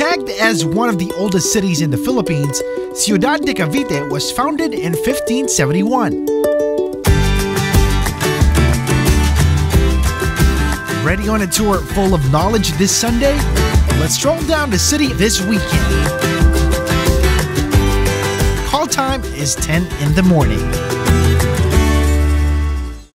Tagged as one of the oldest cities in the Philippines, Ciudad de Cavite was founded in 1571. Ready on a tour full of knowledge this Sunday? Let's stroll down the city this weekend. Call time is 10 in the morning.